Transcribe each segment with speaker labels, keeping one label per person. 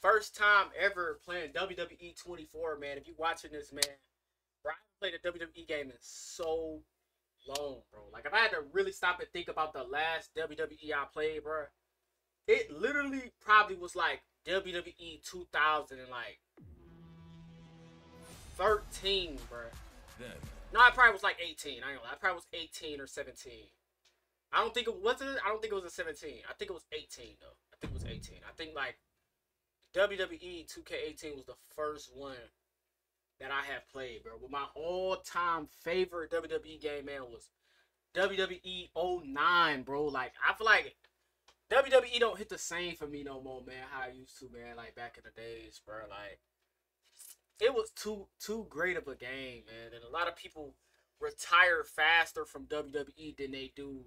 Speaker 1: first time ever playing WWE 24, man. If you watching this, man, bro, I haven't played a WWE game in so long, bro. Like if I had to really stop and think about the last WWE I played, bro, it literally probably was like WWE 2000 and like 13, bro.
Speaker 2: Then,
Speaker 1: No, I probably was like 18. I don't know. I probably was 18 or 17. I don't think it was it. I don't think it was a 17. I think it was 18 though. I think it was 18. I think like WWE 2K18 was the first one that I have played, bro. But my all-time favorite WWE game, man, was WWE 09, bro. Like I feel like WWE don't hit the same for me no more, man. How I used to, man. Like back in the days, bro. Like it was too too great of a game, man. And a lot of people retire faster from WWE than they do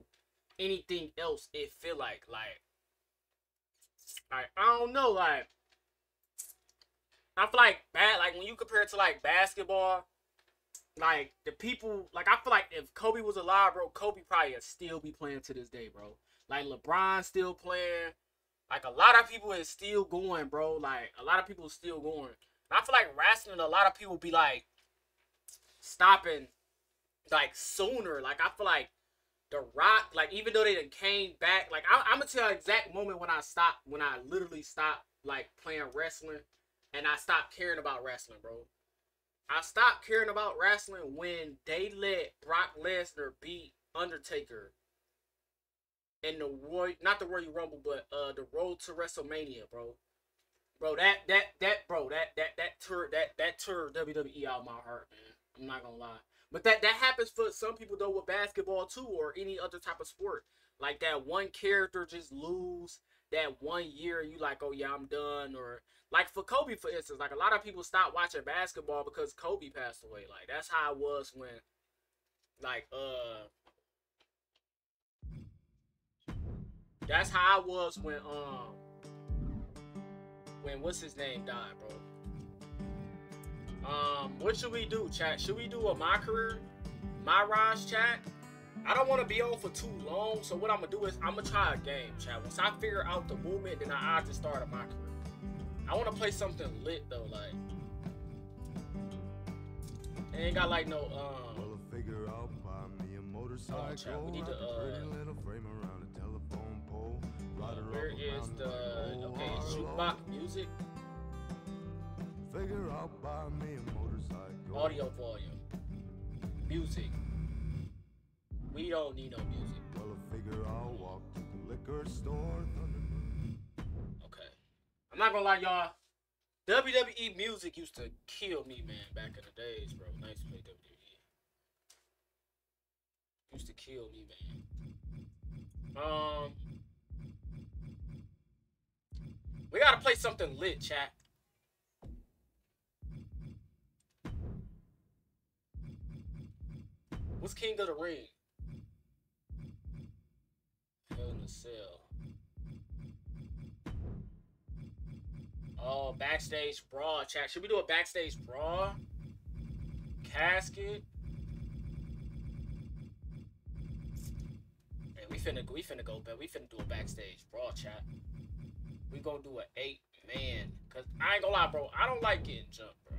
Speaker 1: anything else. It feel like like like I don't know, like I feel like bad like when you compare it to like basketball, like the people like I feel like if Kobe was alive, bro, Kobe probably still be playing to this day, bro. Like LeBron still playing. Like a lot of people is still going, bro. Like a lot of people still going. And I feel like wrestling, a lot of people be like stopping like sooner. Like I feel like The Rock, like even though they done came back, like I, I'm gonna tell you exact moment when I stopped, when I literally stopped like playing wrestling, and I stopped caring about wrestling, bro. I stopped caring about wrestling when they let Brock Lesnar beat Undertaker in the Roy, not the Royal Rumble, but uh the Road to WrestleMania, bro. Bro, that that that bro, that that that tour that that tour WWE out of my heart, man. I'm not gonna lie. But that that happens for some people though with basketball too, or any other type of sport. Like that one character just lose that one year, you like, oh yeah, I'm done. Or like for Kobe, for instance, like a lot of people stopped watching basketball because Kobe passed away. Like that's how it was when, like, uh, that's how I was when um when what's his name died, bro. Um, what should we do, chat? Should we do a my career, MyRise chat? I don't want to be on for too long, so what I'm gonna do is I'm gonna try a game, chat. Once I figure out the movement, then I have to start a my career. I want to play something lit though, like. It ain't got like no um.
Speaker 3: Well, I figure I'll buy me a motorcycle.
Speaker 1: Oh, child, we need to, uh,
Speaker 3: little frame around a telephone pole.
Speaker 1: Where is the okay jukebox music
Speaker 3: Figure I'll buy me a motorcycle.
Speaker 1: audio volume music? We don't need no music.
Speaker 3: Well, I figure I'll walk to the liquor store.
Speaker 1: Okay. I'm not gonna lie, y'all. WWE music used to kill me, man, back in the days, bro. Nice to play WWE. Used to kill me, man. Um, we gotta play something lit, chat. What's King of the Ring? Oh, backstage brawl chat. Should we do a backstage brawl? Casket. Hey, we finna we finna go, but we finna do a backstage brawl chat. We gonna do an eight man, cause I ain't gonna lie, bro. I don't like getting jumped, bro.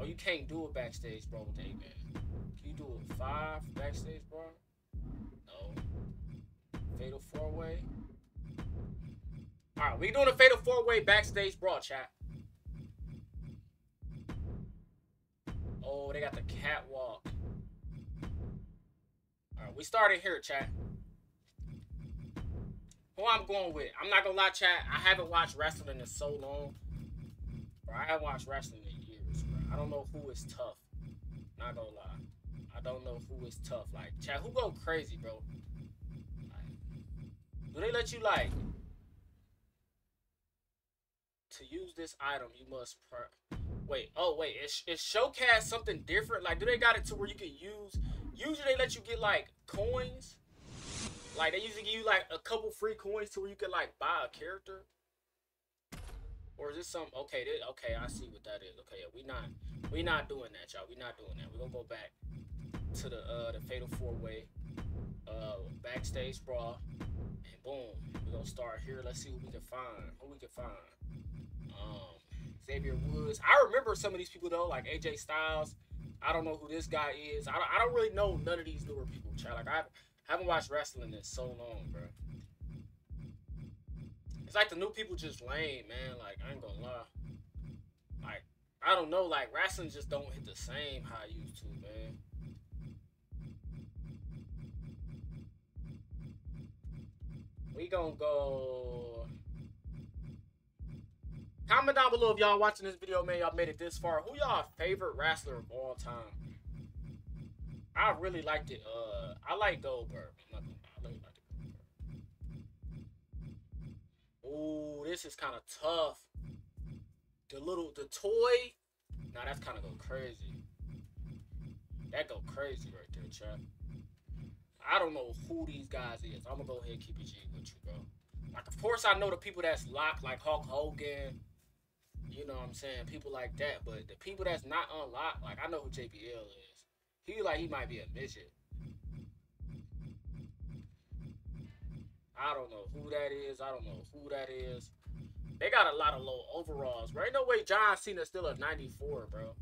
Speaker 1: Oh, you can't do a backstage brawl with eight man. Can you do a five backstage brawl? Fatal four way. All right, we doing a fatal four way backstage brawl, chat. Oh, they got the catwalk. All right, we started here, chat. Who I'm going with? I'm not gonna lie, chat. I haven't watched wrestling in so long. Bro, I haven't watched wrestling in years, bro. I don't know who is tough. Not gonna lie. I don't know who is tough. Like, chat, who go crazy, bro? Do they let you like to use this item? You must per- wait. Oh wait, is is showcase something different? Like, do they got it to where you can use? Usually they let you get like coins. Like they usually give you like a couple free coins to where you can like buy a character. Or is this some okay? This, okay, I see what that is. Okay, yeah, we not we not doing that, y'all. We not doing that. We gonna go back to the uh the fatal four way uh backstage brawl and boom we're gonna start here let's see what we can find who we can find Um, Xavier Woods. I remember some of these people though, like AJ Styles. I don't know who this guy is. I don't, I don't really know none of these newer people, child. Like I haven't watched wrestling in so long, bro. It's like the new people just lame, man. Like I ain't gonna lie. Like I don't know, like wrestling just don't hit the same how I used to, man. We gonna go. Comment down below if y'all watching this video, man. Y'all made it this far. Who y'all favorite wrestler of all time? I really liked it. Uh, I like Goldberg. I really. Ooh, this is kind of tough. The little, the toy. Nah, that's kind of go crazy. That go crazy right there, chat. I don't know who these guys is. I'm gonna go ahead and keep it G with you, bro. Like, of course, I know the people that's locked, like Hulk Hogan. You know what I'm saying? People like that. But the people that's not unlocked, like, I know who JBL is. He like he might be a midget. I don't know who that is. I don't know who that is. They got a lot of low overalls, bro. Ain't no way John Cena's still a 94, bro.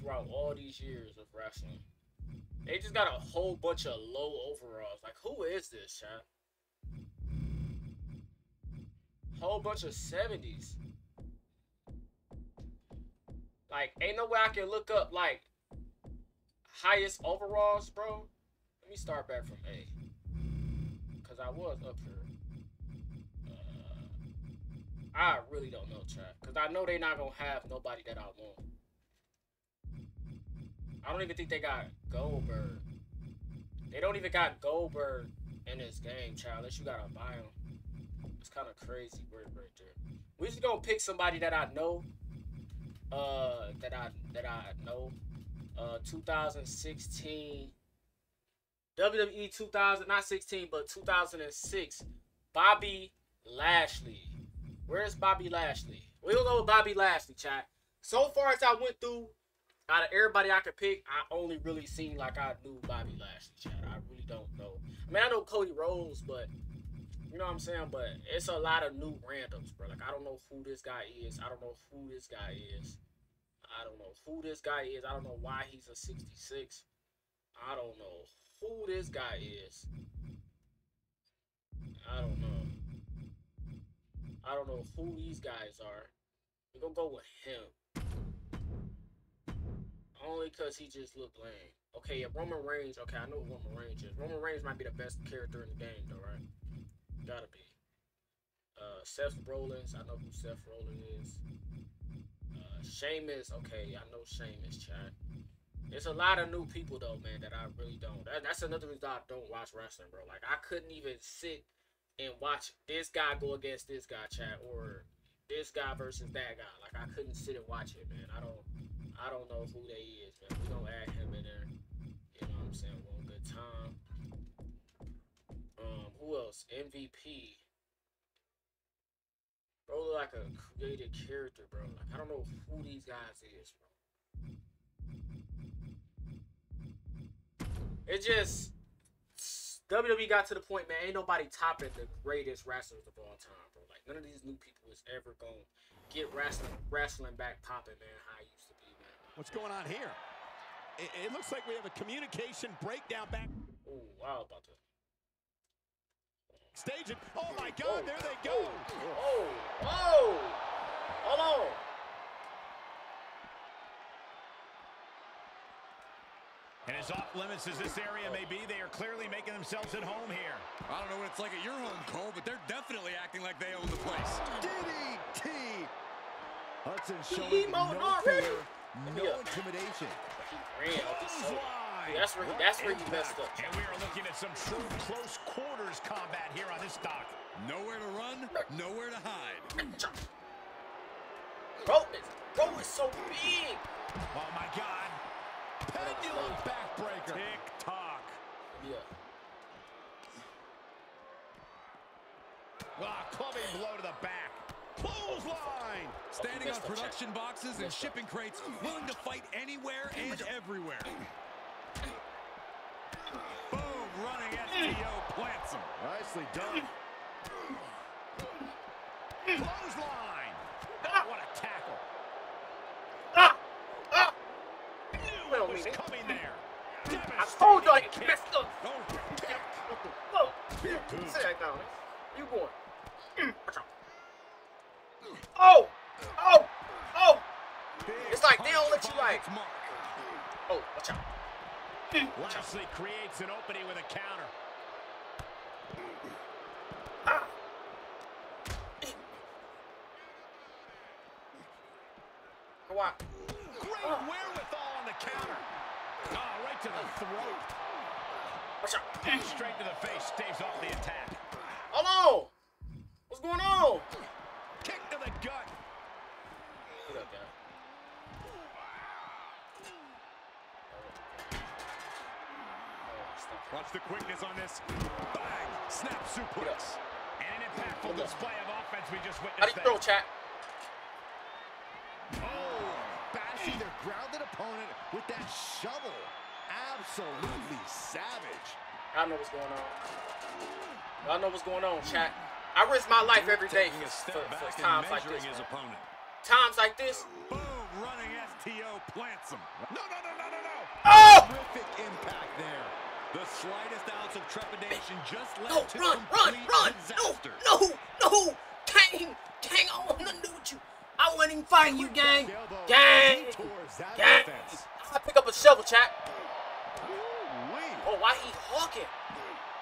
Speaker 1: Throughout all these years of wrestling. They just got a whole bunch of low overalls. Like, who is this, chat? Whole bunch of 70s. Like, ain't no way I can look up, like, highest overalls, bro. Let me start back from A. Because I was up here. Uh, I really don't know, chat. Because I know they're not going to have nobody that I want. I don't even think they got Goldberg. They don't even got Goldberg in this game, child. Unless you gotta buy him. It's kind of crazy word right there. We just gonna pick somebody that I know. Uh, that I that I know. Uh, 2016. WWE 2000, not 16, but 2006. Bobby Lashley. Where's Bobby Lashley? We'll go with Bobby Lashley, chat. So far as I went through, out of everybody I could pick, I only really seen like I knew Bobby Lashley, Chad. I really don't know. I mean, I know Cody Rhodes, but you know what I'm saying. But it's a lot of new randoms, bro. Like I don't know who this guy is. I don't know who this guy is. I don't know who this guy is. I don't know why he's a 66. I don't know who this guy is. I don't know. I don't know who these guys are. We're gonna go with him. Only because he just looked lame. Okay, yeah, Roman Reigns. Okay, I know who Roman Reigns is. Roman Reigns might be the best character in the game, though, right? Gotta be. Uh, Seth Rollins. I know who Seth Rollins is. Uh, Sheamus. Okay, I know Sheamus, chat. There's a lot of new people, though, man, that I really don't. That, that's another reason I don't watch wrestling, bro. Like, I couldn't even sit and watch this guy go against this guy, chat, or this guy versus that guy. Like, I couldn't sit and watch it, man. I don't. I don't know who they is, man. We gonna add him in there. You know what I'm saying? One good time. Um, who else? MVP. Bro, like a created character, bro. Like I don't know who these guys is, bro. It just WWE got to the point, man. Ain't nobody topping the greatest wrestlers of all time, bro. Like none of these new people is ever gonna get wrestling wrestling back popping, man. How it used to be, man.
Speaker 2: What's going on here? It, it looks like we have a communication breakdown back.
Speaker 1: Ooh, wow, about to.
Speaker 2: Stage it. Oh my God, there they go.
Speaker 1: Oh, oh, hold on.
Speaker 2: And as off limits as this area may be, they are clearly making themselves at home here.
Speaker 4: I don't know what it's like at your home, Cole, but they're definitely acting like they own the place.
Speaker 5: DDT. Hudson showing no fear, no intimidation.
Speaker 1: He ran. He's so,
Speaker 2: Clothesline.
Speaker 1: that's where he, that's where he messed up.
Speaker 2: And we are looking at some true close quarters combat here on this dock.
Speaker 4: Nowhere to run, nowhere to hide.
Speaker 1: Bro, is, bro is so big.
Speaker 2: Oh my God.
Speaker 5: Pendulum backbreaker.
Speaker 2: Tick tock.
Speaker 1: Yeah.
Speaker 2: Ah, clubbing blow to the back. Clothesline!
Speaker 4: Standing on production boxes and shipping crates, willing to fight anywhere and everywhere.
Speaker 2: Boom, running STO plants him.
Speaker 5: Nicely done.
Speaker 2: Clothesline!
Speaker 1: Ah. What a tackle. Ah. Ah.
Speaker 2: Knew it was coming there.
Speaker 1: I told
Speaker 2: you
Speaker 1: I could
Speaker 4: mess him.
Speaker 1: Don't
Speaker 5: pick. No.
Speaker 1: Sit down. You boy. Watch out. Oh! Oh! Oh! It's like they don't let you like. Oh, watch out. Watch out.
Speaker 2: Lashley creates an opening with a counter.
Speaker 1: Ah. Come on.
Speaker 2: Great
Speaker 1: Oh.
Speaker 2: wherewithal on the counter. Oh, right to the throat.
Speaker 1: Watch out.
Speaker 2: And straight to the face. Staves off the attack.
Speaker 1: Hello! What's going on?
Speaker 2: Kick the gut.
Speaker 1: Get up, guy.
Speaker 2: Watch the quickness on this. Bang! Snap suplex. And an impactful display of offense we just
Speaker 1: How do
Speaker 2: witnessed
Speaker 1: you throw, chat?
Speaker 5: Oh, bashing their grounded opponent with that shovel. Absolutely savage.
Speaker 1: I know what's going on. Y'all know what's going on, chat. I risk my life every day for, for,
Speaker 4: back
Speaker 1: for
Speaker 4: and
Speaker 1: times like this.
Speaker 4: his opponent.
Speaker 1: Times like this.
Speaker 2: Boom! Running STO plants him. No, no, no, no, no, no.
Speaker 1: Oh!
Speaker 5: Terrific impact there.
Speaker 4: The slightest ounce of trepidation just led
Speaker 1: No,
Speaker 4: to
Speaker 1: run, run, run!
Speaker 4: disaster.
Speaker 1: No, no, no! Gang, gang, I want nothing to do with you. I wasn't even fighting you, gang. Gang, gang. I pick up a shovel, chat.
Speaker 5: Ooh-wee.
Speaker 1: Oh, why he hawking?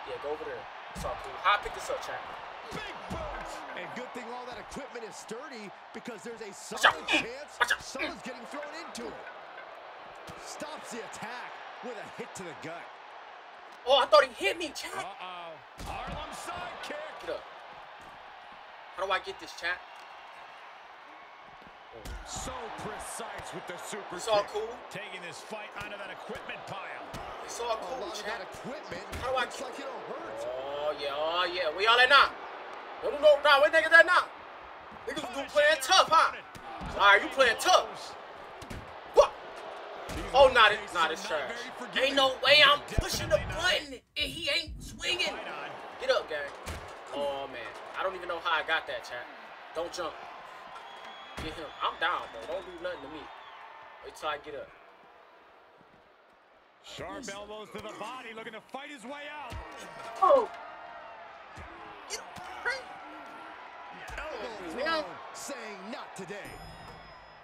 Speaker 1: Yeah, go over there. It's all cool. How I pick this up, chat?
Speaker 2: Big boots.
Speaker 5: And good thing all that equipment is sturdy because there's a solid chance someone's getting thrown into it. Stops the attack with a hit to the gut.
Speaker 1: Oh, I thought he hit me, chat.
Speaker 2: Uh-oh. Harlem sidekick.
Speaker 1: How do I get this, chat? Oh.
Speaker 2: So precise with the super
Speaker 1: It's all cool.
Speaker 2: Taking this fight onto that equipment pile.
Speaker 1: It's all cool,
Speaker 5: of that
Speaker 1: chat.
Speaker 5: equipment
Speaker 1: How do I
Speaker 5: like hurt.
Speaker 1: Oh, yeah, oh, yeah. We all at now. No, no, no, nah, where niggas at now? Niggas was
Speaker 2: Punishing
Speaker 1: playing
Speaker 2: their
Speaker 1: tough, huh? All right, you playing tough. What? Oh,
Speaker 4: are
Speaker 1: nah,
Speaker 4: cases
Speaker 1: this, nah,
Speaker 4: of
Speaker 1: this trash. Ain't no way I'm
Speaker 2: Definitely
Speaker 1: pushing the button and he ain't swinging. Get up, gang. Oh, man. I don't even know how I got that, chat. Don't jump. Get him. I'm down, bro. Don't do nothing to me. Wait till I get up.
Speaker 2: Sharp elbows to the body, looking to fight his way out.
Speaker 1: Oh.
Speaker 5: Saying not today.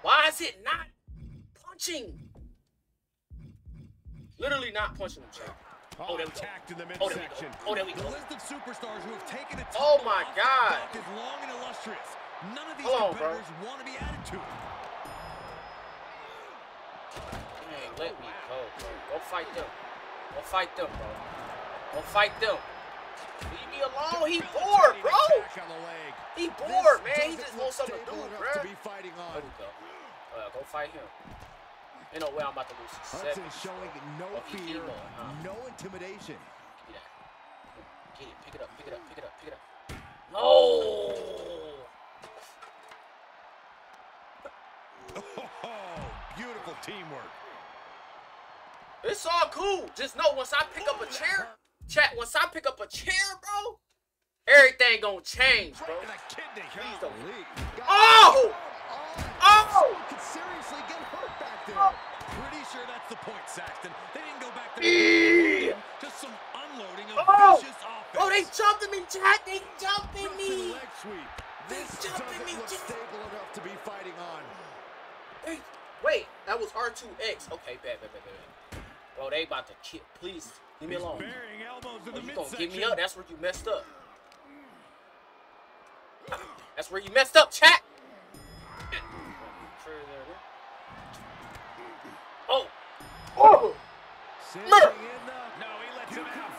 Speaker 1: Why is it not punching? Literally not punching him, chat. Oh, there we go.
Speaker 2: In the
Speaker 1: Oh, there we go. Oh, there we
Speaker 4: The
Speaker 1: go.
Speaker 4: list of superstars who have taken a
Speaker 1: Oh my God.
Speaker 4: is long and illustrious. None of these
Speaker 1: Hold on, bro.
Speaker 4: competitors want to be added to.
Speaker 1: Man, let me go, bro. Go fight them. Go fight them, bro. Go fight them. Leave me alone. He bored, bro. He bored, man. He just wants something to do, bro.
Speaker 5: to be fighting on.
Speaker 1: go. Uh, go fight him. Ain't no way I'm about to lose
Speaker 5: Hudson
Speaker 1: seven.
Speaker 5: showing no fear,
Speaker 1: huh?
Speaker 5: no intimidation.
Speaker 1: Give me that. Get it. Pick it up. Pick it up. Pick it up. Pick it up. No.
Speaker 2: Oh, beautiful teamwork.
Speaker 1: It's all cool. Just know once I pick up a chair, chat. Once I pick up a chair, bro, everything gonna change, bro.
Speaker 2: Right to the kidney.
Speaker 1: Please don't. Oh!
Speaker 5: Oh!
Speaker 1: Oh!
Speaker 5: Could seriously get hurt back there. Oh.
Speaker 4: Pretty sure that's the point, Saxton. They didn't go back to
Speaker 1: Eee.
Speaker 4: the Just some unloading of
Speaker 1: Oh!
Speaker 4: vicious offense.
Speaker 1: Oh, they jumping me, chat. They jumping me.
Speaker 5: leg sweep.
Speaker 1: They
Speaker 5: This
Speaker 1: jumping
Speaker 5: doesn't
Speaker 1: me,
Speaker 5: look stable enough to be fighting on.
Speaker 1: Hey, wait, that was R2X. Okay, bad, bad, bad, bad. Bro, they about to kill. Please, leave me alone.
Speaker 2: burying elbows
Speaker 1: Oh, you gonna
Speaker 2: midsection.
Speaker 1: give me up? That's where you messed up. That's where you messed up, chat. Oh. Oh.
Speaker 5: Sanding
Speaker 1: Murder.
Speaker 5: in the...
Speaker 2: No, he lets him out.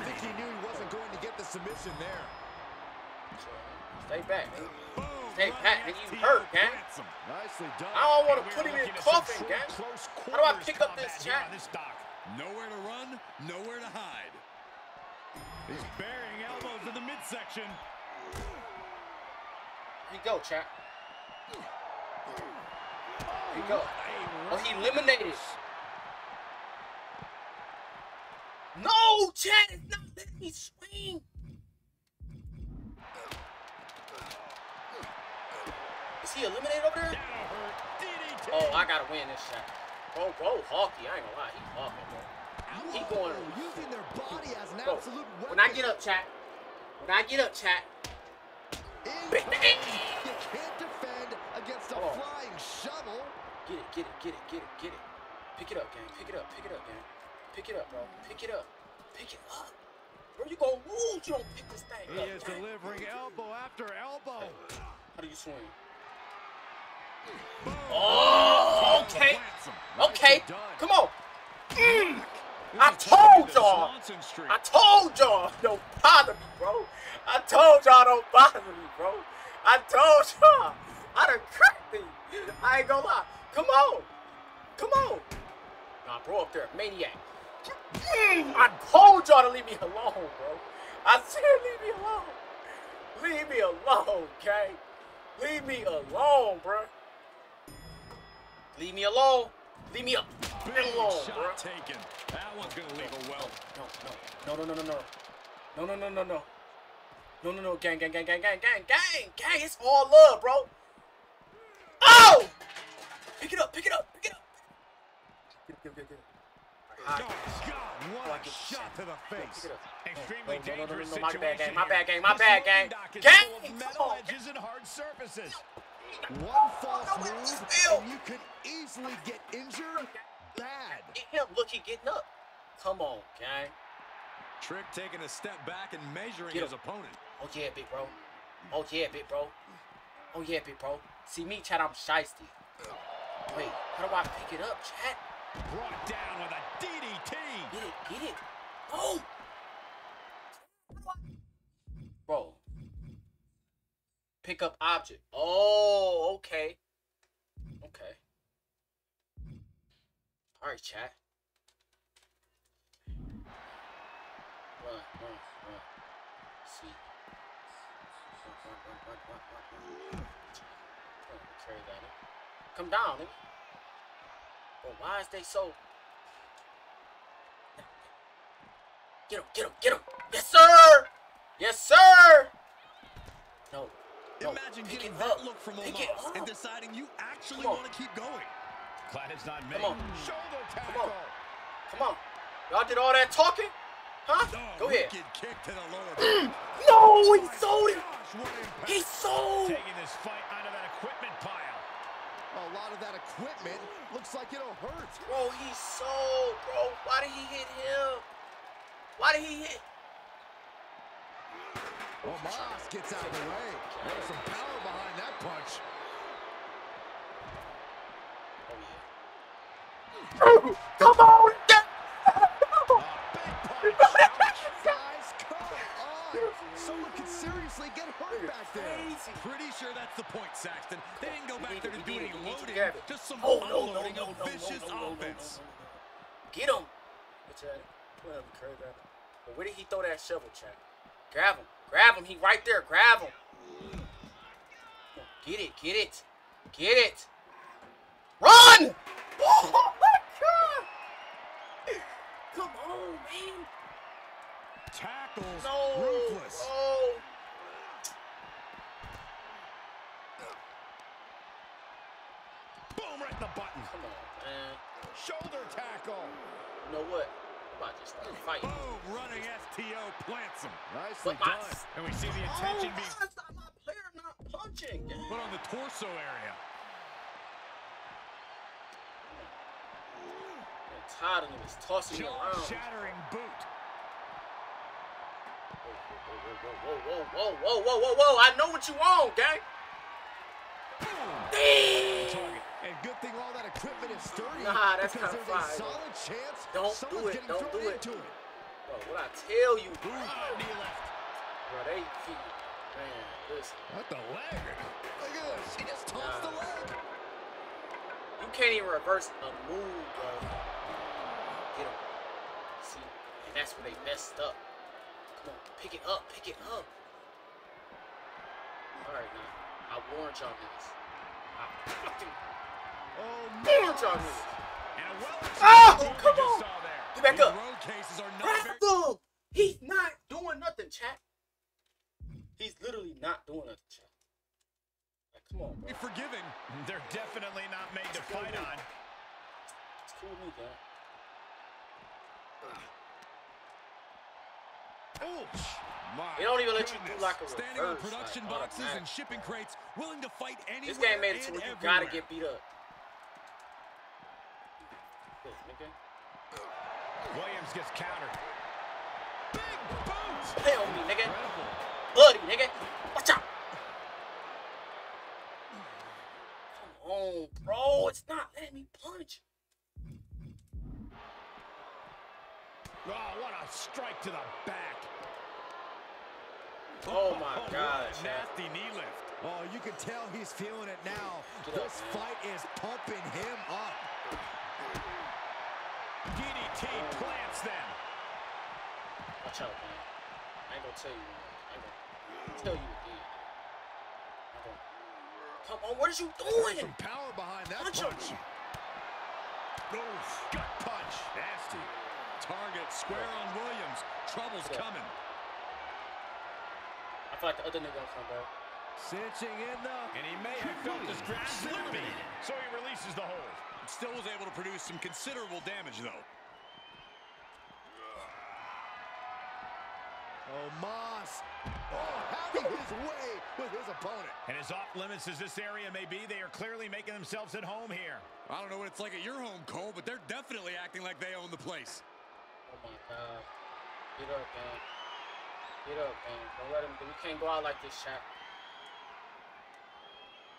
Speaker 5: I think he knew he wasn't going to get the submission there.
Speaker 1: Stay back, man.
Speaker 2: Boom.
Speaker 1: Hey, Pat, nigga, you hurt, gang.
Speaker 2: plants.
Speaker 5: Nicely done.
Speaker 1: I don't want to put him in
Speaker 2: some
Speaker 1: coffin, gang. How do I pick up this, chat?
Speaker 2: this dock.
Speaker 4: Nowhere to run, nowhere to hide.
Speaker 2: He's burying elbows in the midsection.
Speaker 1: Here you go, chat. Here you go. Oh, he eliminated. No, chat is not letting me swing. Is he eliminated over there?
Speaker 2: That'll hurt. DDT.
Speaker 1: Oh, I gotta win this shot. Bro, bro, Hawky, I ain't gonna lie, he hawking, bro. He going-
Speaker 5: Whoa, using their body as an
Speaker 1: Bro,
Speaker 5: absolute weapon.
Speaker 1: when I get up, chat. When I get up, chat.
Speaker 5: In-
Speaker 1: Big man.
Speaker 5: You can't defend against a
Speaker 1: Hold
Speaker 5: flying shovel.
Speaker 1: Get it, get it, get it, get it, get it. Pick it up, gang. Pick it up, pick it up, gang. Pick it up, bro. Pick it up. Pick it up. Bro, you gonna lose. You don't pick this thing
Speaker 5: He
Speaker 1: up.
Speaker 5: is
Speaker 1: gang.
Speaker 5: delivering elbow after elbow.
Speaker 1: How do you swing? Oh, okay. Okay. Come on. Mm. I told y'all. I told y'all don't bother me, bro. I told y'all don't bother me, bro. I told y'all. I done cracked me. I ain't gonna lie. Come on. Come on. Nah, bro, up there, maniac. Mm, I told y'all to leave me alone, bro. I said leave me alone. Leave me alone, okay? Leave me alone, bro. Leave me alone. Leave me alone, bro.
Speaker 2: taken. That one's gonna leave a well.
Speaker 1: No, no, no, no, no, no, no, no, no, no, no, no, no, no, gang, gang, gang, gang, gang, gang, gang, gang. It's all love, bro. Oh! Pick it up, pick it up, pick it up. Oh, get it, get it, get it.
Speaker 2: Oh, God,
Speaker 5: What
Speaker 1: Oh,
Speaker 5: a shot to the face.
Speaker 1: Oh,
Speaker 2: Extremely
Speaker 1: No, no, no, no, no, my bad, gang, my bad, gang, my bad, gang.
Speaker 2: loading dock is
Speaker 1: Gang,
Speaker 2: metal edges and hard surfaces.
Speaker 5: One false move, and you could easily get injured. Bad.
Speaker 1: Get him, look, he getting up. Come on, gang.
Speaker 4: Trick taking a step back and measuring his opponent.
Speaker 1: Oh yeah, big bro. Oh yeah, big bro. Oh yeah, big bro. See me, chat, I'm shiesty. Wait, how do I pick it up, chat?
Speaker 2: Brought down with a DDT.
Speaker 1: Get it, get it. Oh! Bro. Pick up object. Oh, okay. Okay. Alright, chat. Run, run, run. See. Run, run, run, run, run, run, carry that in. Come down, nigga. Bro, why is they so Get him, get him, get him. Yes, sir. Yes, sir. No. no.
Speaker 4: Imagine
Speaker 1: Pick
Speaker 4: getting that
Speaker 1: up.
Speaker 4: look from
Speaker 1: Pick
Speaker 4: Omos and deciding you actually want to keep going.
Speaker 2: Glad it's not me.
Speaker 1: Come on.
Speaker 2: Shoulder
Speaker 1: Come on. Come on. Y'all did all that talking? Huh?
Speaker 4: Oh,
Speaker 1: Go ahead.
Speaker 4: wicked kick to the lower back.
Speaker 1: No, he sold it.
Speaker 2: Gosh.
Speaker 1: He sold.
Speaker 2: Taking this fight onto that equipment pile.
Speaker 5: A lot of that equipment looks like it'll hurt.
Speaker 1: Bro, he sold, bro. Why did he hit him? Why did he hit?
Speaker 5: Omos gets out of the way. There's some power behind that punch.
Speaker 1: Oh, yeah. Come on.
Speaker 5: A big punch. Guys, come on. Someone could seriously get hurt back there.
Speaker 1: Crazy.
Speaker 4: Pretty sure that's the point, Saxton. They didn't go
Speaker 1: We
Speaker 4: back
Speaker 1: need
Speaker 4: there
Speaker 1: to-
Speaker 4: to
Speaker 1: we
Speaker 4: do
Speaker 1: need
Speaker 4: any
Speaker 1: to- we need to
Speaker 4: loading,
Speaker 1: grab it.
Speaker 4: just some
Speaker 1: Oh, no, no,
Speaker 4: unloading
Speaker 1: no,
Speaker 4: of
Speaker 1: no, no,
Speaker 4: vicious
Speaker 1: no, no, no, no,
Speaker 4: offense.
Speaker 1: no, no. Get him. What's that? Whatever, curve that. But where did he throw that shovel, Chad? Grab him. Grab him. He right there. Grab him. Get it. Get it. Get it. Run! Oh! Oh! Come on, man.
Speaker 2: Tackles
Speaker 1: No.
Speaker 2: ruthless.
Speaker 1: Oh.
Speaker 2: Boom, right in the button.
Speaker 1: Come on, man.
Speaker 2: Shoulder tackle.
Speaker 1: You know what? I'm about to just start.
Speaker 2: Boom, running STO plants him.
Speaker 5: Nicely done.
Speaker 2: And we see the
Speaker 1: oh,
Speaker 2: attention
Speaker 1: why
Speaker 2: being
Speaker 1: is my player not punching?
Speaker 2: put on the torso area.
Speaker 1: Tired of tossing me around.
Speaker 2: Jaw-shattering boot.
Speaker 1: Whoa, whoa, whoa, whoa, whoa, whoa, whoa! whoa, I know what you want, gang.
Speaker 5: And good thing all that equipment is sturdy.
Speaker 1: Nah, that's
Speaker 5: there's a solid chance
Speaker 1: Don't do
Speaker 5: someone's
Speaker 1: it,
Speaker 5: getting
Speaker 1: don't do it.
Speaker 5: it.
Speaker 1: Bro, what I tell you,
Speaker 2: Ooh, knee left.
Speaker 1: bro, they keep, man, listen.
Speaker 2: What the leg?
Speaker 5: Look at this. He just tossed the leg.
Speaker 1: You can't even reverse a move, bro. Get him. See, and that's where they messed up. Come on, pick it up, pick it up. All right, now, I warned y'all niggas. I fucking
Speaker 5: Oh,
Speaker 1: warned y'all niggas.
Speaker 2: And
Speaker 1: Oh, come on. Get back up.
Speaker 4: road not very...
Speaker 1: Grab him. He's not doing nothing, chat. He's literally not doing nothing, chat. Like, come on, bro.
Speaker 4: forgiving.
Speaker 2: They're definitely not made to fight on.
Speaker 1: It's cool with me, man. They don't even let you do like a
Speaker 4: Standing on production
Speaker 1: like,
Speaker 4: boxes and shipping crates, willing to fight anywhere
Speaker 1: This game made it to where you gotta get beat up.
Speaker 2: Williams gets countered. Big boot.
Speaker 1: Play on me, nigga. Bloody, nigga. Watch out. Come on, bro. It's not letting me punch.
Speaker 2: Oh, what a strike to the back.
Speaker 1: Oh my oh,
Speaker 2: what
Speaker 1: God,
Speaker 2: nasty knee lift.
Speaker 5: Oh, you can tell he's feeling it now.
Speaker 1: Get
Speaker 5: this
Speaker 1: man.
Speaker 5: fight is pumping him up.
Speaker 2: DDT plants them.
Speaker 1: Watch out, man. I ain't gonna tell you. Man. I ain't gonna tell you again. I Come on, what is you doing?
Speaker 5: Some power behind that
Speaker 1: Punch
Speaker 5: punch.
Speaker 1: him.
Speaker 2: Oof. Gut punch. Nasty.
Speaker 4: Target square on Williams. Trouble's
Speaker 1: Yeah.
Speaker 4: coming.
Speaker 1: I feel like the other nigga gonna come back.
Speaker 5: Cinching in the...
Speaker 2: And he may have felt his grasp slipping, so he releases the hold.
Speaker 4: Still was able to produce some considerable damage, though.
Speaker 5: Oh, Moss. Oh, having his way with his opponent.
Speaker 2: And as off limits as this area may be, they are clearly making themselves at home here.
Speaker 4: I don't know what it's like at your home, Cole, but they're definitely acting like they own the place.
Speaker 1: Oh. Get up, man. Get up, man. Don't let him. We can't go out like this, chat.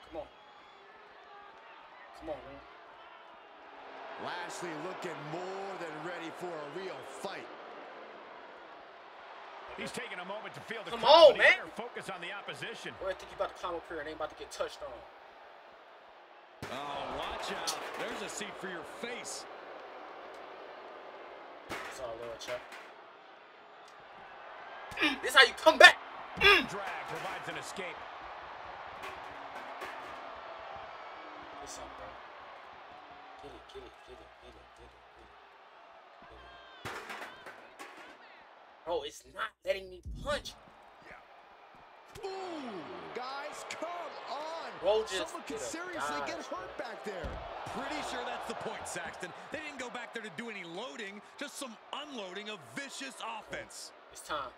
Speaker 1: Come on. Come on, man.
Speaker 5: Lashley looking more than ready for a real fight.
Speaker 2: He's taking a moment to feel the
Speaker 1: Come on, man.
Speaker 2: focus on the opposition.
Speaker 1: Where I think you about to climb up here and ain't about to get touched on.
Speaker 4: Oh, watch out. There's a seat for your face.
Speaker 1: It's all love, chat. Mm, this how you come back.
Speaker 2: Drag provides an escape.
Speaker 1: Listen, bro. Get it, get it, get it, get it, get it, get it. Get it. Bro, it's not letting me punch. Yeah.
Speaker 5: Ooh, guys, come
Speaker 1: Bro, just
Speaker 5: Someone could seriously get hurt back there.
Speaker 4: Pretty sure that's the point, Saxton. They didn't go back there to do any loading, just some unloading of vicious offense.
Speaker 1: It's time.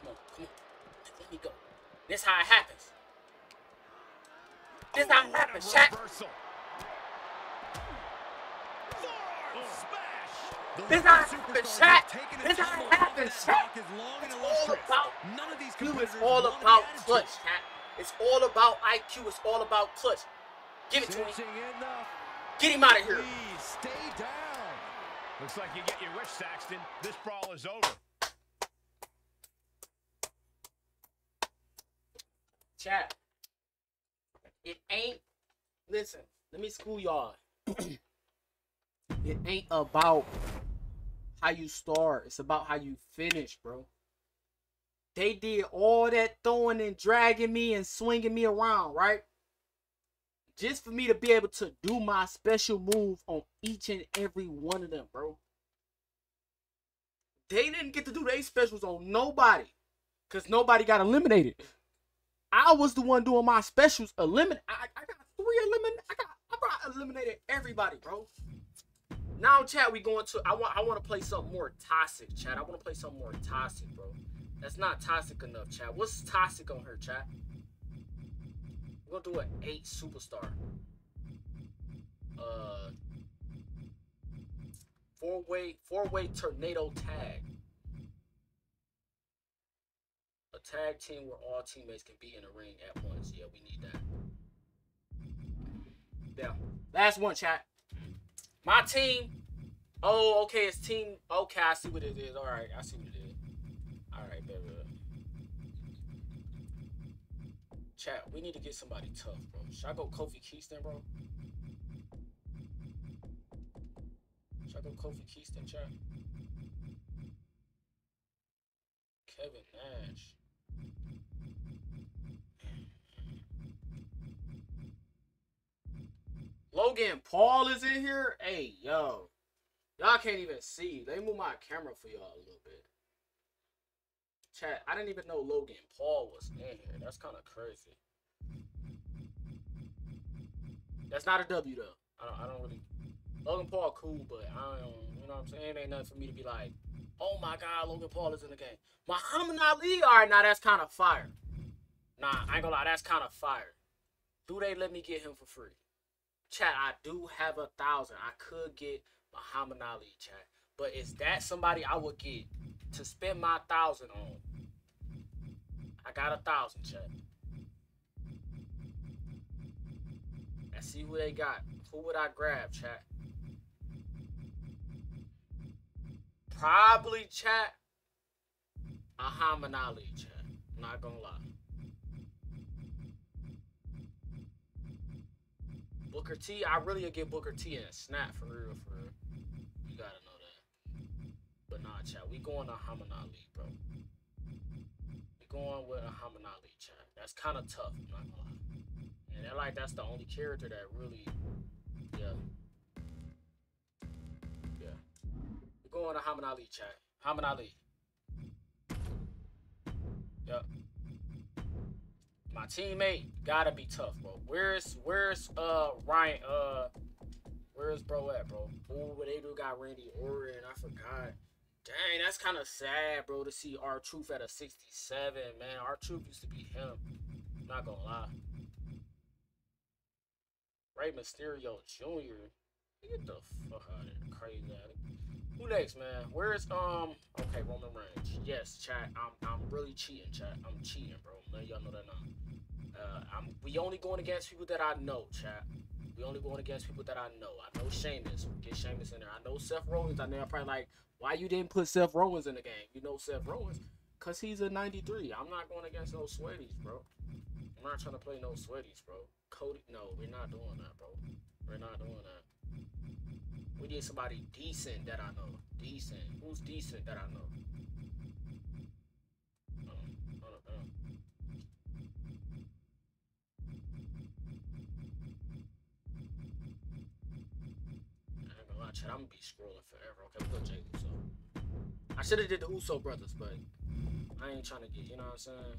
Speaker 1: Come on, come on. Let me go. This how it happens. This how it
Speaker 2: oh,
Speaker 1: happens, chat.
Speaker 2: reversal. Mm. Smash.
Speaker 1: This how it happens,
Speaker 4: has
Speaker 1: chat.
Speaker 4: taken a
Speaker 1: This how it happens,
Speaker 4: that
Speaker 1: chat.
Speaker 4: stock is long and
Speaker 1: It's all about
Speaker 4: None of these
Speaker 1: IQ. It's all about clutch, chat. It's all about IQ. It's all about clutch. Give it to me.
Speaker 5: Cinching in the...
Speaker 1: Get him out of here.
Speaker 5: Stay down.
Speaker 2: Looks like you get your wish, Saxton. This brawl is over.
Speaker 1: Chat. It ain't. Listen, let me school y'all. it ain't about how you start. It's about how you finish, bro. They did all that throwing and dragging me and swinging me around, right? Just for me to be able to do my special move on each and every one of them, bro. They didn't get to do their specials on nobody. Cause nobody got eliminated. I was the one doing my specials. Eliminate. I, I got three eliminate. I got. I eliminated everybody, bro. Now, chat, we going to. I want. I want to play something more toxic, chat. I want to play something more toxic, bro. That's not toxic enough, chat. What's toxic on her, chat? We're gonna do an eight superstar. Uh, four way, four way tornado tag. A tag team where all teammates can be in a ring at once. Yeah, we need that. Yeah. Last one, chat. My team. Oh, okay, it's team. Okay, I see what it is. All right, I see what it is. All right, baby. Chat, we need to get somebody tough, bro. Should I go Kofi Kingston, bro? Should I go Kofi Kingston, chat? Kevin Nash. Logan Paul is in here. Hey, yo. Y'all can't even see. Me move my camera for y'all a little bit. Chat, I didn't even know Logan Paul was in here. That's kind of crazy. That's not a W though. I don't, I don't really. Logan Paul cool, but I don't. You know what I'm saying? It ain't nothing for me to be like, oh my God, Logan Paul is in the game. Muhammad Ali, all right, now that's kind of fire. Nah, I ain't gonna lie, that's kind of fire. Do they let me get him for free? Chat, I do have a thousand. I could get Muhammad Ali, chat. But is that somebody I would get to spend my thousand on? I got a thousand, chat. Let's see who they got. Who would I grab, chat? Probably chat. Muhammad Ali, chat. I'm not gonna lie. Booker T, I really get Booker T and Snap for real, for real. You gotta know that. But nah, chat, we going to Muhammad Ali, bro. We going with Muhammad Ali, chat. That's kind of tough, I'm not gonna lie. And they're like, that's the only character that really, yeah. Yeah. We're going to Muhammad Ali, chat. Muhammad Ali. Yep. My teammate gotta be tough, bro. Where's where's uh Ryan uh where's bro at, bro? Oh, they do got Randy Orton. I forgot. Dang, that's kind of sad, bro, to see R-Truth at a 67, man. R-Truth used to be him. Not gonna lie. Rey Mysterio Jr. Get the fuck out of here, crazy. Who next, man? Where's um? Okay, Roman Reigns. Yes, chat. I'm I'm really cheating, chat. I'm cheating, bro. Man, y'all know that now. We only going against people that I know, chat. We only going against people that I know. I know Sheamus. Get Sheamus in there. I know Seth Rollins. I know I'm probably like, why you didn't put Seth Rollins in the game? You know Seth Rollins, cause he's a 93. I'm not going against no sweaties, bro. I'm not trying to play no sweaties, bro. Cody, no, we're not doing that, bro. We're not doing that. We need somebody decent that I know. Decent. Who's decent that I know? Um, hold up, um. Chat. I'm gonna be scrolling forever. Okay, we go Jey Uso. I should have did the Uso brothers, but I ain't trying to get. You know what I'm saying?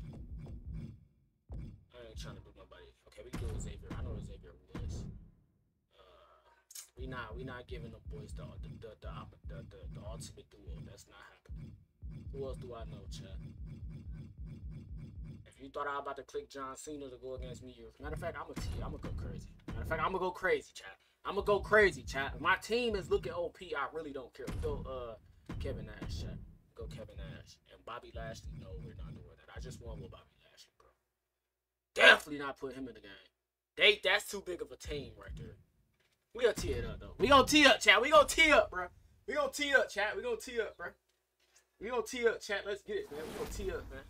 Speaker 1: I ain't trying to do nobody. Okay, we can do Xavier. I know Xavier Woods. Uh, we not we not giving the boys the the the the, the, the, the ultimate duo. That's not happening. Who else do I know, Chad? If you thought I was about to click John Cena to go against me, you matter of fact, I'm gonna I'm gonna go crazy. Matter of fact, I'm gonna go crazy, Chad. I'm gonna go crazy, Chad. If my team is looking OP, I really don't care. Go uh Kevin Nash, Chad. Go Kevin Nash and Bobby Lashley. No, we're not doing that. I just won with Bobby Lashley, bro. Definitely not put him in the game. They that's too big of a team right there. We gonna tee it up though. We gonna tee up, chat. We gonna tee up, bro. We gonna tee up, chat. We gonna tee up, bro. We gonna tee up, chat. Let's get it, man. We gonna tee up, man.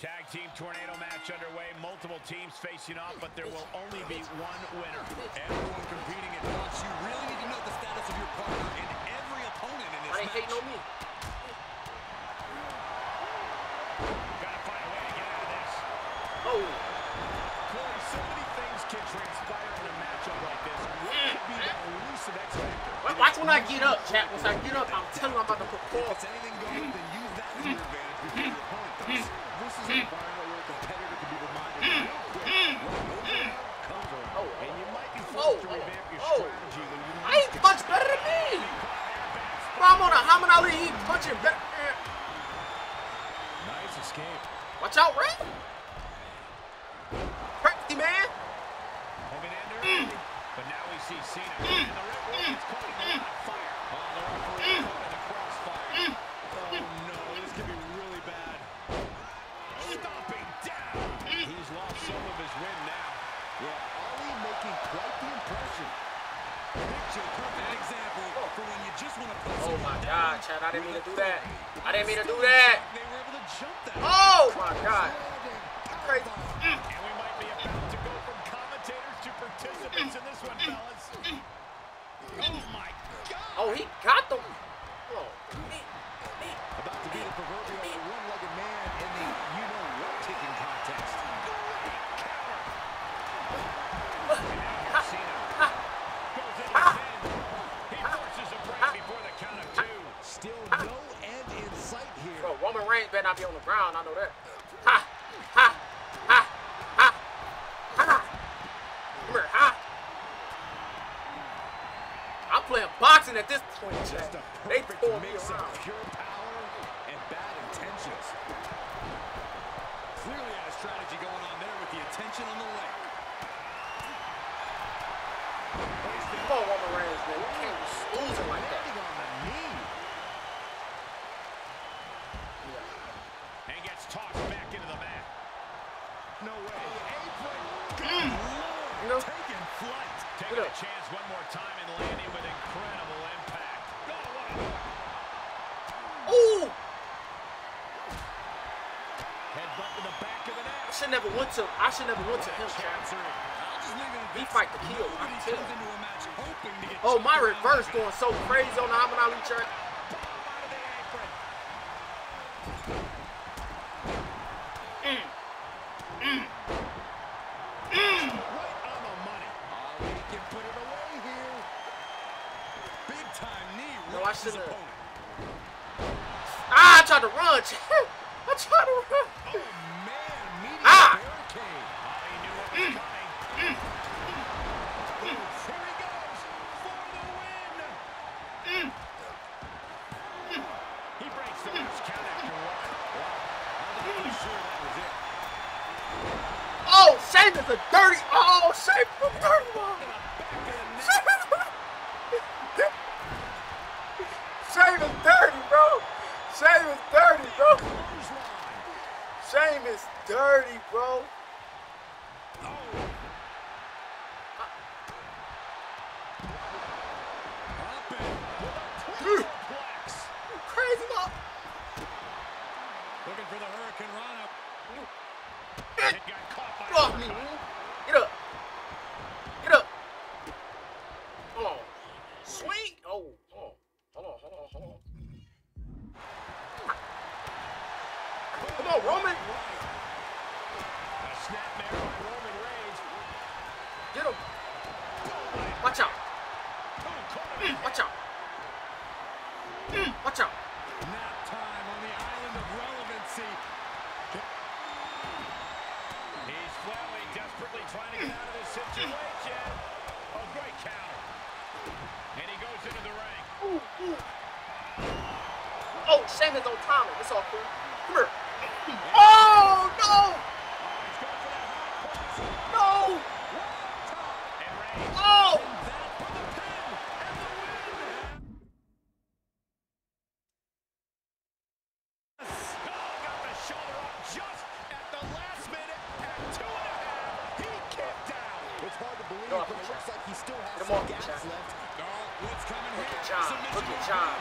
Speaker 2: Tag team tornado match underway. Multiple teams facing off, but there will only be one winner. Everyone competing at once. You really need to know the status of your partner and every opponent in this
Speaker 1: I ain't
Speaker 2: match.
Speaker 1: on me.
Speaker 2: Gotta find a way to get out of this.
Speaker 1: Oh,
Speaker 2: Corey, so many things can transpire in a matchup like this. What could be the elusive X factor?
Speaker 1: Watch when I get up, chat. Once I get up, I'm telling you I'm about to put
Speaker 5: If it's anything goes, then use that hmm to your advantage before your opponent does. This is an environment where a competitor can be reminded real quick what overall comes around.
Speaker 1: Oh,
Speaker 5: and you might be
Speaker 1: oh,
Speaker 5: forced to
Speaker 1: oh,
Speaker 5: revamp your
Speaker 1: oh.
Speaker 5: strategy when you
Speaker 1: I ain't much better than me. Bro, I'm on a Muhammad Ali. He punching better.
Speaker 5: Nice escape.
Speaker 1: Watch out, Rey. Crazy man.
Speaker 2: Ender, mm. but now we see Cena. Mm. And the referee is calling a lot of fire. Mm. Oh, the referee caught in the crossfire. Oh, no, this could be really bad. Stomping down. He's lost some of his wind now.
Speaker 5: Yeah, Ali making quite the impression.
Speaker 4: Picture perfect example for when you just want to put
Speaker 1: Oh my God, Chad, I didn't mean to do that. I didn't mean to do that.
Speaker 4: They were able to jump that.
Speaker 1: Oh my God. Crazy.
Speaker 2: And we might be about to go from commentators to participants in this one, fellas. Mm. Oh, my God.
Speaker 1: Oh, he got them. range better not be on the ground. I know that. Ha! Ha! Ha! Ha! Ha! Come here, ha! I'm playing boxing at this point, Chad. They throw me around.
Speaker 5: Pure power and bad intentions.
Speaker 4: Clearly had a strategy going on there with the attention on the leg.
Speaker 1: Come on, Roman Reigns, man. You can't know?
Speaker 2: Taking flight. Taking
Speaker 1: Look
Speaker 2: a chance one more time and landing with incredible impact. Oh,
Speaker 1: Ooh!
Speaker 2: headbutt to the back of the
Speaker 1: I should never went to. I should never went to him, Chad.
Speaker 4: I'll just leave it at
Speaker 1: He fight the kill. I
Speaker 4: Nobody
Speaker 1: can tell.
Speaker 4: comes into a match hoping to get
Speaker 1: Oh, my reverse going so crazy on the Muhammad Ali track.
Speaker 5: Oh,
Speaker 1: Sheamus on Tommy. It's all cool. Come here. Oh, no.
Speaker 2: He's going for that high cross.
Speaker 1: No.
Speaker 2: And Reigns
Speaker 1: Oh.
Speaker 2: that for the pin and the win. Oh, got the shoulder up just at the last minute at two and a half. He kicked out.
Speaker 5: It's hard to believe,
Speaker 1: Go
Speaker 5: but
Speaker 1: on,
Speaker 5: it looks like he still has
Speaker 1: Come
Speaker 5: some
Speaker 1: on,
Speaker 5: gas
Speaker 1: Chad.
Speaker 5: left.
Speaker 4: Oh, what's coming
Speaker 1: Look
Speaker 4: here?
Speaker 1: at John. Look at John.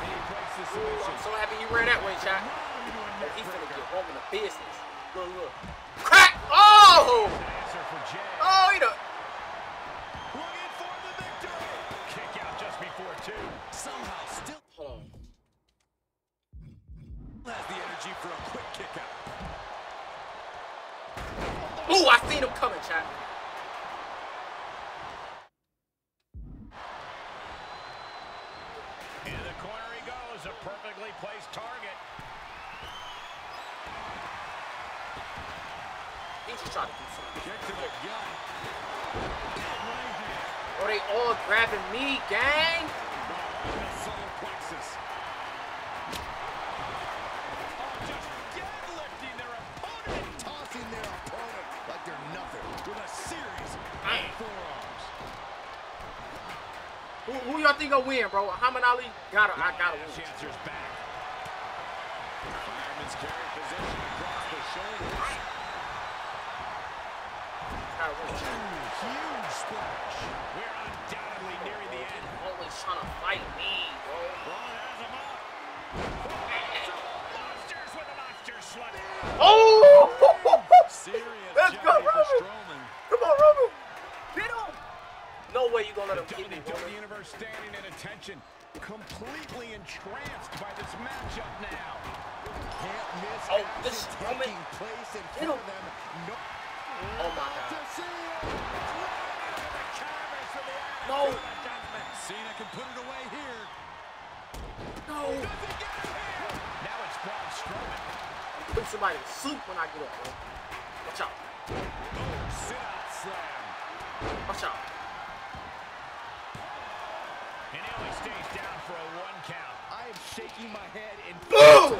Speaker 5: And he breaks the
Speaker 1: Ooh. I'm so happy he ran that way, Chad. Oh, he finna get Roman the business. Look, look. Crack. Oh.
Speaker 2: Answer for Jay.
Speaker 1: Oh, he done.
Speaker 2: Looking for the victory. Kick out just before two.
Speaker 4: Somehow still
Speaker 1: Hold on.
Speaker 4: has the energy for a quick kick out.
Speaker 1: Ooh, I seen him coming, Chad.
Speaker 2: Into the corner he goes. A perfectly placed target.
Speaker 1: He just tried to do something.
Speaker 4: Kick to the gut.
Speaker 1: Oh, they all grabbing me, gang.
Speaker 4: The solar plexus.
Speaker 2: Oh, just deadlifting their opponent.
Speaker 5: Tossing their opponent like they're nothing.
Speaker 4: With a series of
Speaker 1: Damn.
Speaker 4: forearms.
Speaker 1: Who, who y'all think gonna win, bro? Muhammad Ali gotta, I gotta win.
Speaker 2: She back.
Speaker 5: Fireman's carry position across the shoulders.
Speaker 1: Win.
Speaker 5: Huge splash.
Speaker 2: We're undoubtedly nearing the end.
Speaker 1: Always trying to fight me, bro.
Speaker 2: Braun has him up. Monsters with a monster slug.
Speaker 1: Oh!
Speaker 4: Serious
Speaker 1: Let's go,
Speaker 4: jeopardy for
Speaker 1: Roman.
Speaker 4: Strowman.
Speaker 1: Come on, Roman. Get him. No way you gonna let him keep me,
Speaker 2: WWE
Speaker 1: Roman.
Speaker 2: Universe standing attention, completely entranced by this matchup now.
Speaker 5: Can't miss
Speaker 1: Oh,
Speaker 5: action
Speaker 1: this
Speaker 5: taking
Speaker 1: moment-
Speaker 5: place in
Speaker 1: Get
Speaker 5: front of them. No.
Speaker 1: Oh my God.
Speaker 5: see it.
Speaker 2: Counters for the
Speaker 1: No.
Speaker 4: Cena can put it away here.
Speaker 1: No.
Speaker 2: Now it's Braun Strowman.
Speaker 1: Put somebody to sleep when I get up, bro. Watch out.
Speaker 2: Oh, Sit out slam.
Speaker 1: Watch out.
Speaker 2: for a one count.
Speaker 5: I am shaking my head in
Speaker 1: Boom!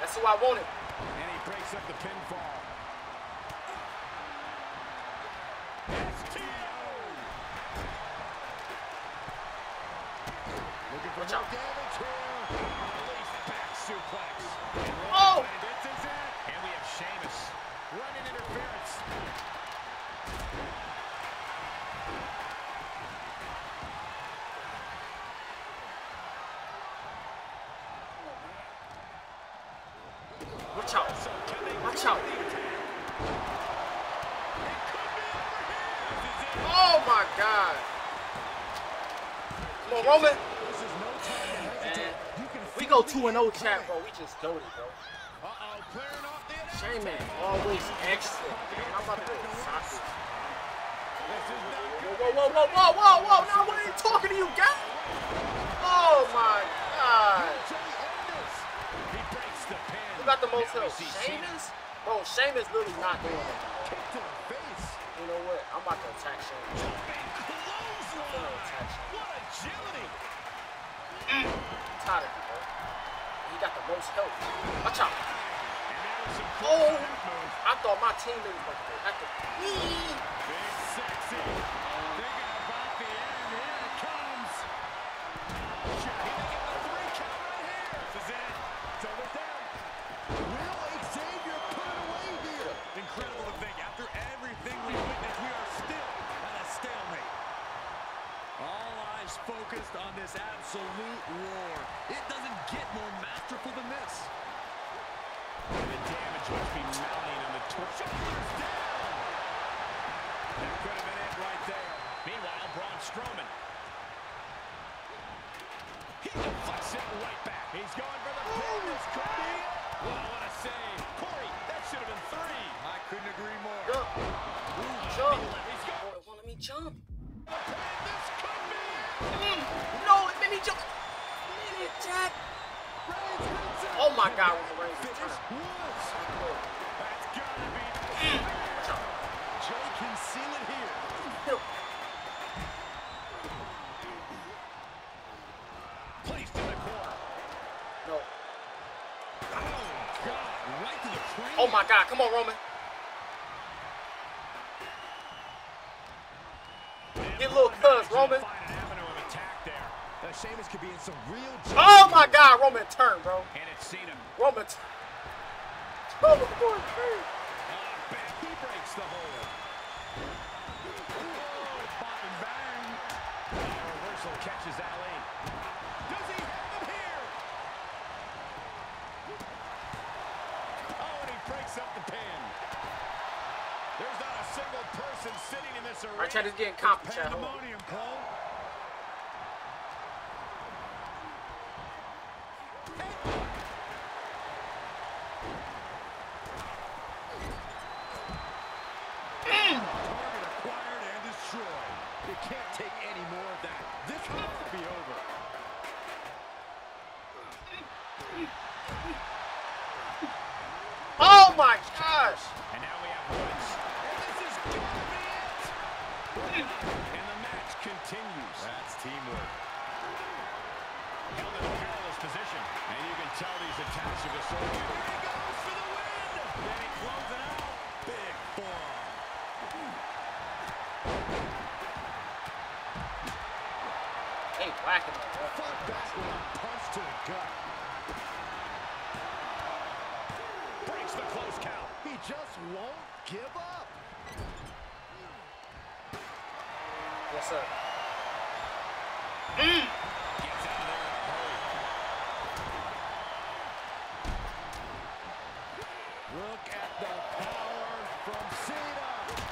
Speaker 1: That's who I wanted.
Speaker 2: And he breaks up the pinfall.
Speaker 1: Watch out. Watch out. Oh my God. Come on, Roman. We go 2 0 chat, bro. We just doted, bro. Shane, man, always excellent, man. I'm about to go
Speaker 2: sausage.
Speaker 1: Whoa, whoa, whoa, whoa, whoa, whoa, whoa! Now what are you talking to you, guy? Oh my God! got the most help? Sheamus? Bro, Sheamus really not doing that. You know what? I'm about to attack Sheamus.
Speaker 2: What agility! Mm.
Speaker 1: I'm tired of you, bro. He got the most help. Watch out. Oh! I thought my teammates was going to
Speaker 2: this absolute war. It
Speaker 1: God. Come on, Roman. Get little cuz, Roman.
Speaker 5: Sheamus could be in some real.
Speaker 1: Oh my God, Roman turn, bro.
Speaker 2: And it's
Speaker 1: seen him. Roman. turn.
Speaker 2: Roman turn. set the pin. There's not a single person sitting in this arena.
Speaker 1: Our chat is getting comp, chat.
Speaker 2: Pandemonium, Cole.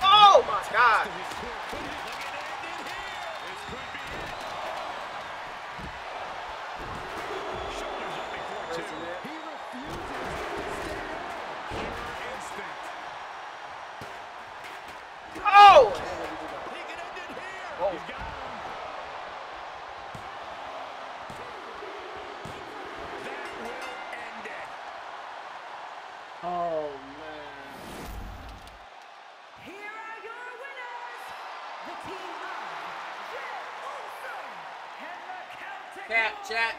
Speaker 1: Oh my God. Chat.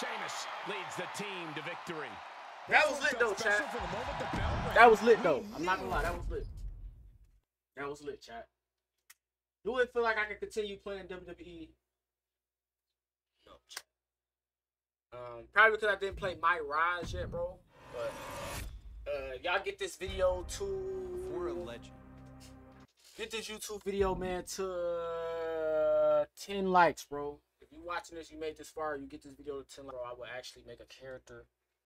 Speaker 2: Sheamus leads the team to victory.
Speaker 1: That was lit though, chat.
Speaker 5: from the moment the bell rang.
Speaker 1: That was lit though. I'm not gonna lie, that was lit. That was lit, chat. Do it feel like I can continue playing WWE? No, chat. Um, probably because I didn't play MyRise yet, bro. But uh, y'all get this video to
Speaker 4: We're a legend.
Speaker 1: get this YouTube video, man, to uh, 10 likes, bro. If you're watching this, you made this far, you get this video to 10 likes, bro. I will actually make a character